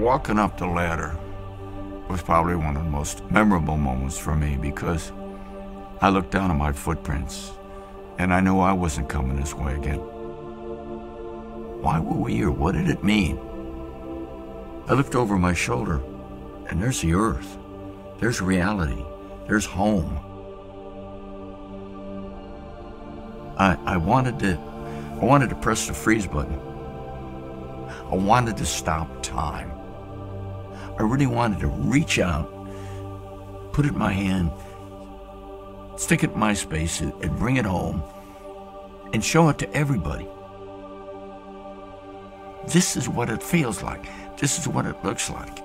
walking up the ladder was probably one of the most memorable moments for me because I looked down at my footprints and I knew I wasn't coming this way again. Why were we here? What did it mean? I looked over my shoulder and there's the earth. There's reality. There's home. I, I wanted to I wanted to press the freeze button. I wanted to stop time. I really wanted to reach out, put it in my hand, stick it in my space, and bring it home, and show it to everybody. This is what it feels like. This is what it looks like.